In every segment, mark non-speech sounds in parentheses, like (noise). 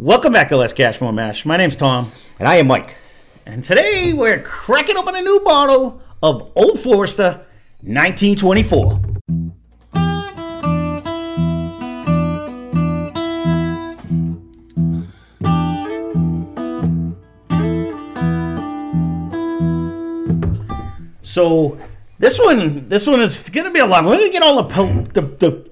Welcome back to Less Cash More Mash. My name's Tom, And I am Mike. and today we're cracking open a new bottle of Old Forester 1924. So this one, this one is going to be a long. We're going to get all the, the the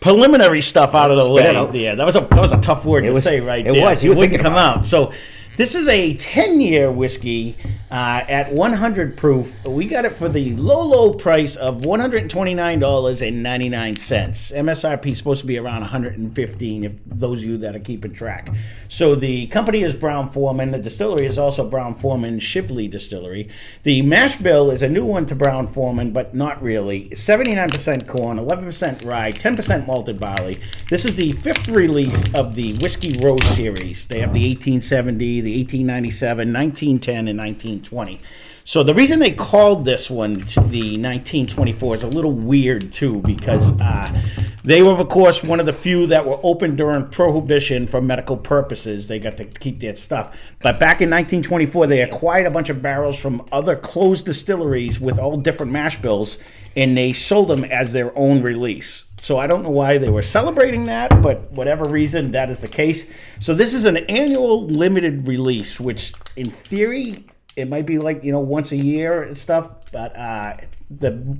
preliminary stuff out of the way. Yeah, that was a that was a tough word to was- say right it there. was. You it wouldn't come out. So this is a 10 year whiskey uh, at 100 proof. We got it for the low, low price of $129.99. MSRP is supposed to be around 115 if those of you that are keeping track. So the company is Brown Forman. The distillery is also Brown Forman Shively Distillery. The mash bill is a new one to Brown Forman, but not really. 79% corn, 11% rye, 10% malted barley. This is the fifth release of the Whiskey Row series. They have the 1870, the 1897, 1910, and 1920. So the reason they called this one the 1924 is a little weird too, because uh, they were, of course, one of the few that were open during Prohibition for medical purposes. They got to keep their stuff. But back in 1924, they acquired a bunch of barrels from other closed distilleries with all different mash bills, and they sold them as their own release. So I don't know why they were celebrating that, but whatever reason, that is the case. So this is an annual limited release, which in theory it might be like you know once a year and stuff. But uh, the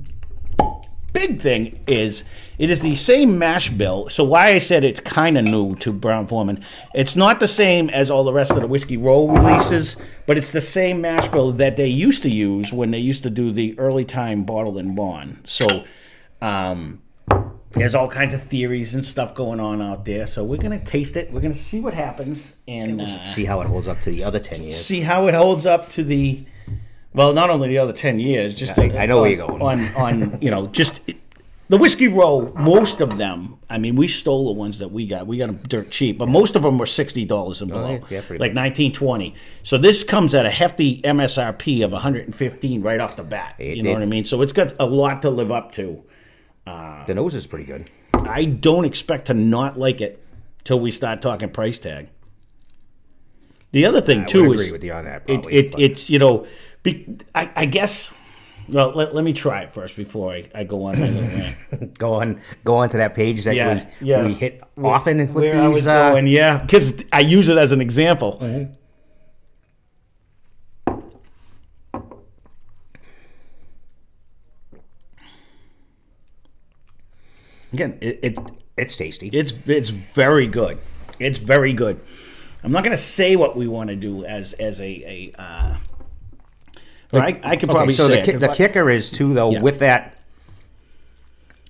big thing is it is the same mash bill. So why I said it's kind of new to Brown Forman, it's not the same as all the rest of the Whiskey Row releases, but it's the same mash bill that they used to use when they used to do the early time bottled and bond. So um, there's all kinds of theories and stuff going on out there. So we're gonna taste it. We're gonna see what happens and uh, See how it holds up to the other 10 years. see how it holds up to the well not only the other 10 years just I- I know on, where you're going. on on you know just the whiskey row most of them i mean we stole the ones that we got we got them dirt cheap but most of them were $60 and below Oh, yeah, yeah, like 1920 so this comes at a hefty msrp of 115 right off the bat It- you know what i mean so it's got a lot to live up to The nose is pretty good. i don't expect to not like it till we start talking price tag the other thing I too is agree with you on that. Probably, it but it's you know be, I, I guess well let, let me try it first before I, I go on my little rant (laughs) go on, go on to that page that Yeah, we, yeah. we hit often with where these. Uh, going yeah because I use it as an example again it, it it's tasty. it's it's very good it's very good I'm not going to say what we want to do as as a a uh, or I, I could okay, probably so say the, ki- the kicker is too though Yeah. with that.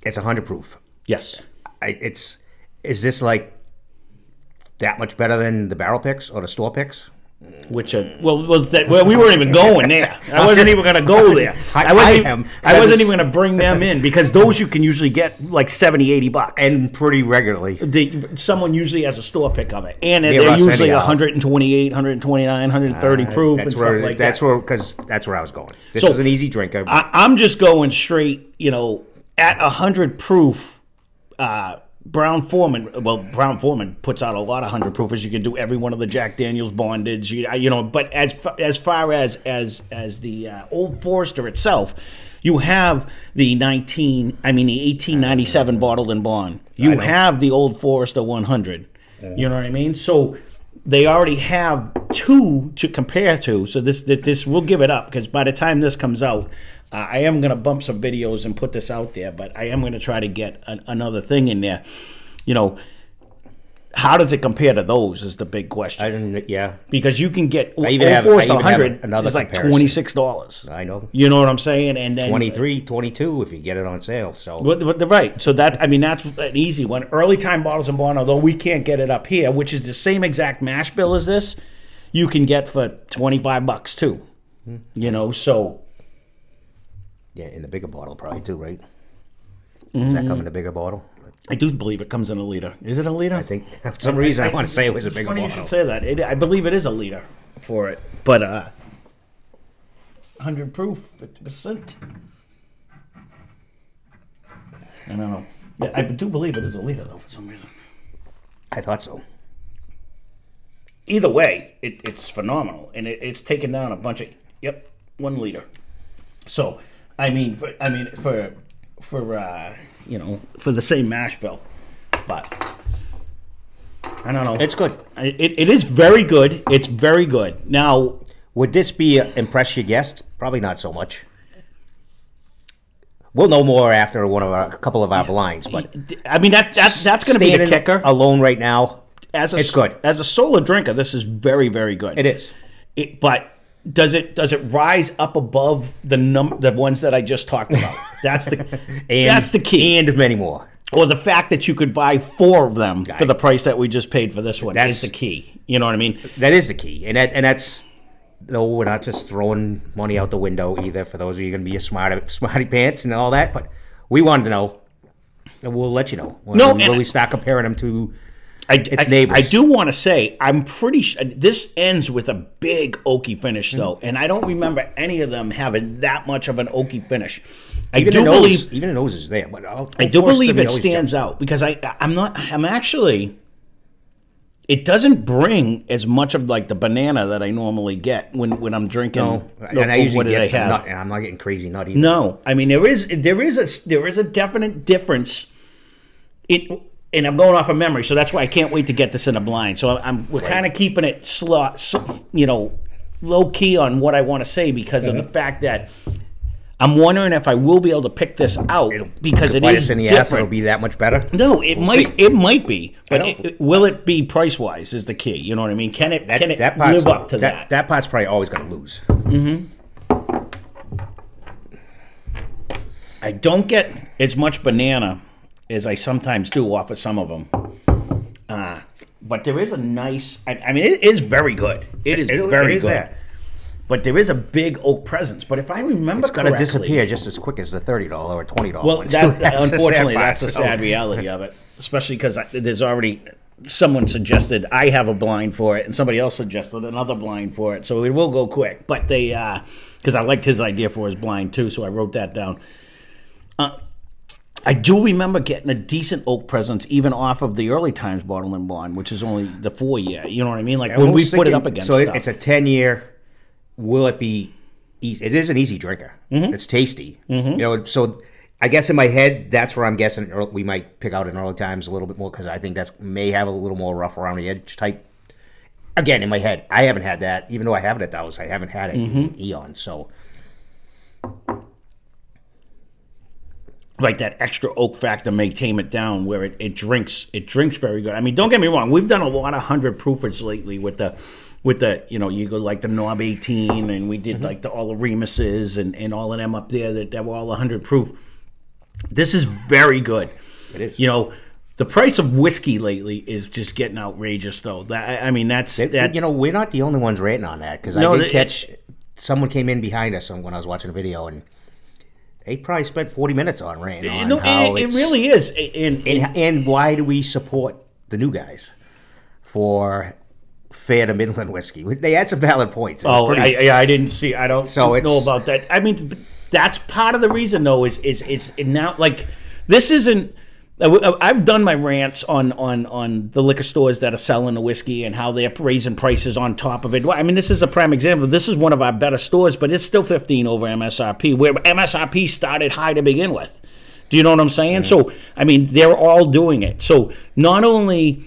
It's a hundred proof. yes I, it's is this like that much better than the barrel picks or the store picks? Which uh, well was that well we weren't even going there. I wasn't even going to go (laughs) there. I- I wasn't. I even, am, I wasn't even going to bring them in because those you can usually get like 70, 80 bucks. And pretty regularly. they, someone usually has a store pick of it, and Near they're usually anyhow. 128, 129, 130 proof That's and where stuff like that's that. where because that's where I was going. This So, is an easy drink. I, I'm just going straight, you know, at 100 proof. Uh, Brown Forman, well, Brown Forman puts out a lot of hundred proofers. You can do every one of the Jack Daniels bondage, you, you know. But as as far as as as the uh, Old Forester itself, you have the nineteen, I mean the eighteen ninety seven bottled and bond. You have the Old Forester one hundred. You know what I mean? So they already have two to compare to. So this this, this we'll give it up because by the time this comes out, uh, I am going to bump some videos and put this out there. But I am going to try to get an, another thing in there. You know, how does it compare to those? Is the big question. I didn't. Yeah, because you can get I even have- I even have 100 another is like twenty six dollars. I know. You know what I'm saying? And then 23, 22 if you get it on sale. So but, but the right. So that I mean that's an easy one. Early time bottles and bond, although we can't get it up here, which is the same exact mash bill as this, you can get for twenty five bucks too. You know, so yeah, in the bigger bottle probably too, right? Does that come in a bigger bottle? I do believe it comes in a liter. Is it a liter? I think (laughs) for some reason I, want to say it was a bigger funny you bottle. should say that. It, I believe it is a liter for it, but uh, hundred proof, fifty percent. I don't know. Yeah, I do believe it is a liter though for some reason. I thought so. either way, it, it's phenomenal, and it, it's taken down a bunch of yep one liter. So, I mean, for, I mean for for uh, you know for the same mash bill, but I don't know. It's good. It, it is very good. It's very good. Now, Would this be uh, impress your guest? Probably not so much. We'll know more after one of our, a couple of our blinds, but I mean that's that's that's going to be the kicker. Alone right now, As a, it's good. as a solo drinker. This is very very good. it is. It, but does it does it rise up above the num the ones that I just talked about? That's the (laughs) And, that's the key. and many more. or the fact that you could buy four of them for the price that we just paid for this one That's- is the key. You know what I mean? That is the key, and that and that's no, we're not just throwing money out the window either. For those of you going to be a smart smarty pants and all that, but we wanted to know, and we'll let you know when, No, when we start comparing them to. I, It's I- neighbors. I do want to say I'm pretty sure this ends with a big oaky finish though, and I don't remember any of them having that much of an oaky finish. I Even do nose, believe even the nose is there, but uh, I'll, I I'll do believe it stands jump. out because I I'm not I'm actually it doesn't bring as much of like the banana that I normally get when when I'm drinking. No, no, and I usually what did get I have? nut, and I'm not getting crazy nut either. No, I mean there is there is a there is a definite difference. It and I'm going off of memory, so that's why I can't wait to get this in a blind. So I'm we're kind of keeping it slow, you know, low key on what I want to say because of the fact that I'm wondering if I will be able to pick this out because it is in the ass, it'll be that much better. No, it We'll might see. it might be, but it, will it be price wise is the key. You know what I mean? Can it That, can it that live up to that? that? That part's probably always going to lose. Mm hmm I don't get as much banana as I sometimes do off of some of them. Uh, but there is a nice. I, I mean, it is very good. It is It- very it is good. that. But there is a big oak presence. But if I remember It's going to disappear just as quick as the thirty dollar or twenty dollar Well, (laughs) that. That's unfortunately, that's the sad reality of it. (laughs) Especially because there's already someone suggested I have a blind for it, and somebody else suggested another blind for it. So it will go quick. But they, because I liked his idea for his blind too, so I wrote that down. Uh, I do remember getting a decent oak presence even off of the early times bottle and bond, which is only the four year. You know what I mean? Like I when we put it up against So stuff. it's a ten year. Will it be easy? It is an easy drinker. Mm-hmm. It's tasty. You know, so I guess in my head, that's where I'm guessing we might pick out in early times a little bit more because I think that's may have a little more rough around the edge type. Again, in my head, I haven't had that. Even though I have it at those, I haven't had it Mm-hmm. in eons. So like that extra oak factor may tame it down where it, it drinks it drinks very good. I mean, don't get me wrong, we've done a lot of hundred proofers lately with the with the you know you go like the Knob 18 and we did mm-hmm. like the all the Remuses and, and all of them up there that, that were all hundred proof. This is very good. It is. You know, the price of whiskey lately is just getting outrageous though. That I I mean that's that you know, we're not the only ones ranting on that because No, I did it- catch someone came in behind us when I was watching a video and they probably spent forty minutes on ranting on no, it, it really is. And, and, And, why do we support the new guys for fair to Midland whiskey? They had some valid points. Oh, pretty- I, yeah, I didn't see. I don't So know about that. I mean, that's part of the reason, though. Is is it's now like this isn't. Uh, uh, I've done my rants on on on the liquor stores that are selling the whiskey and how they're raising prices on top of it. I mean, this is a prime example. This is one of our better stores, but it's still fifteen over MSRP, where MSRP started high to begin with. Do you know what I'm saying? So, I mean, they're all doing it. So, not only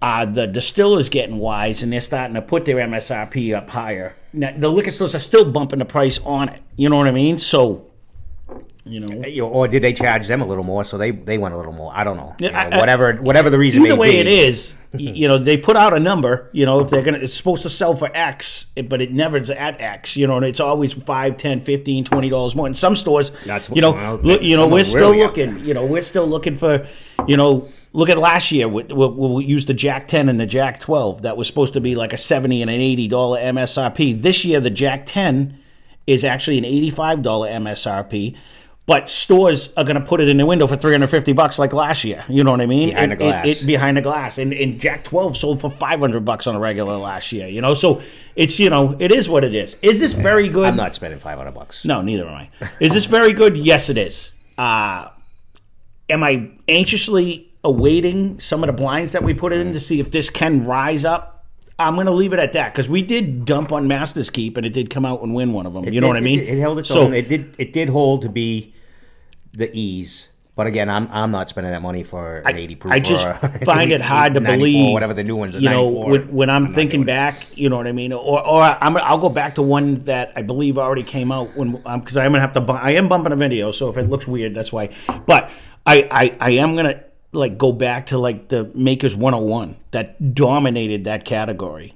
are the distillers getting wise and they're starting to put their MSRP up higher. Now, the liquor stores are still bumping the price on it. You know what I mean? So, you know, you know, or did they charge them a little more so they they went a little more? I don't know. You know, I- whatever whatever the reason. either way be. it is, you know, they put out a number. You know, if they're gonna, it's supposed to sell for X, but it never is at X. You know, and it's always 5 10 15 20 dollars more. In some stores, That's- you know, well, look, you know, we're still really looking. You know, we're still looking for. You know, look at last year. We, we, we used the Jack 10 and the Jack 12. That was supposed to be like a 70 and an 80 dollar MSRP. This year, the Jack 10 is actually an 85 dollar MSRP. But stores are going to put it in the window for 350 bucks like last year. You know what I mean? Behind It- the it- glass. it- behind the glass. And, and Jack 12 sold for 500 bucks on a regular last year, you know? So it's, you know, it is what it is. Is this very good? I'm not spending five hundred bucks. No, neither am I. Is this very good? Yes, it is. Uh, am I anxiously awaiting some of the blinds that we put in to see if this can rise up? I'm going to leave it at that because we did dump on Masters Keep and it did come out and win one of them. you know what I mean? It, it held its so, own. It did. It did hold to be the ease. But again, I'm I'm not spending that money for an 80 proof. I just (laughs) find it hard to believe, whatever the new ones. Are, You know, when, when I'm, not thinking doing it. back, you know what I mean, or, or I'm, I'll go back to one that I believe already came out when um, because I'm gonna have to. I am bumping a video, so if it looks weird, that's why. But I, I, I am gonna like go back to like the Makers 101 that dominated that category.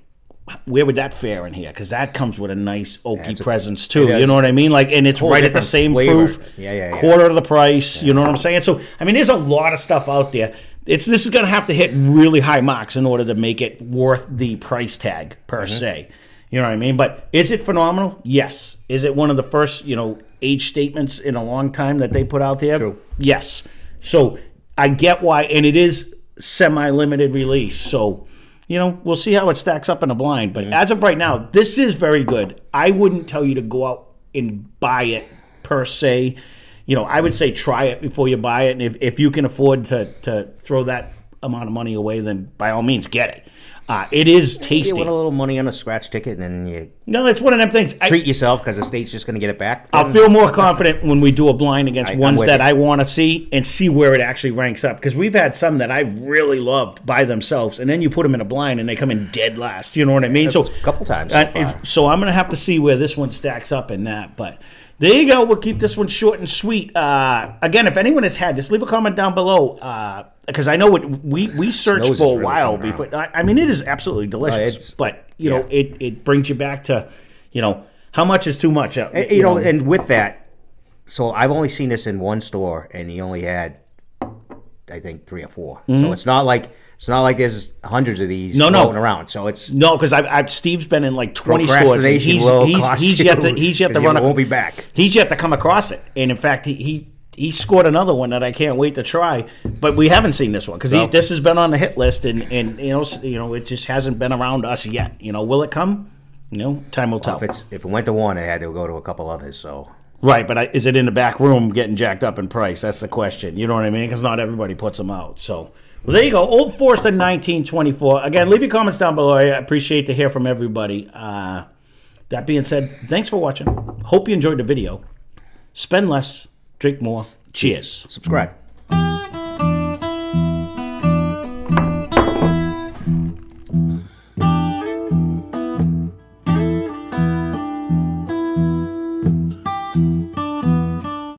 Where would that fare in here? Because that comes with a nice oaky a- presence too. You know what I mean? Like, and it's right at the same flavor. proof. Yeah, yeah, yeah. Quarter of the price. You know what I'm saying? So, I mean, there's a lot of stuff out there. It's this is going to have to hit really high marks in order to make it worth the price tag per Mm-hmm. se. You know what I mean? But is it phenomenal? Yes. Is it one of the first, you know, age statements in a long time that they put out there? True. Yes. So I get why, and it is semi-limited release. So you know, we'll see how it stacks up in a blind. But as of right now, this is very good. I wouldn't tell you to go out and buy it per se. You know, I would say try it before you buy it, and if, if you can afford to to throw that amount of money away, then by all means get it. Uh, it is You tasty. win a little money on a scratch ticket, and then you No, that's one of them things. I, treat yourself because the state's just going to get it back. I'll feel more confident when we do a blind against I- ones that you. I want to see and see where it actually ranks up. Because we've had some that I really loved by themselves, and then you put them in a blind and they come in dead last. You know what I mean? So a couple times. So, if- so I'm going to have to see where this one stacks up in that. But there you go. We'll keep this one short and sweet. Uh, again, if anyone has had this, leave a comment down below. Because I know it, we we searched for a really while before. I, I mean, it is absolutely delicious. it's- but you know, it it brings you back to, you know, how much is too much? Uh, you, know, and with that, so I've only seen this in one store, and he only had, I think, three or 4 Mm-hmm. So it's not like it's not like there's hundreds of these No, no. floating around. So it's No, because I've, I've Steve's been in like twenty stores. And he's he's, he's yet to he's yet to run. Won't be back. He's yet to come across it, and in fact, he he, he scored another one that I can't wait to try. But we haven't seen this one because No. this has been on the hit list, and and you know you know it just hasn't been around us yet. You know, will it come? You know, time will tell. if it's if it went to one, it had to go to a couple others. So Right, but I, is it in the back room getting jacked up in price? That's the question. You know what I mean? Because not everybody puts them out. So, well, there you go. Old Forester 1924. Again, leave your comments down below. I appreciate to hear from everybody. Uh, that being said, thanks for watching. Hope you enjoyed the video. Spend less, drink more. Cheers. subscribe.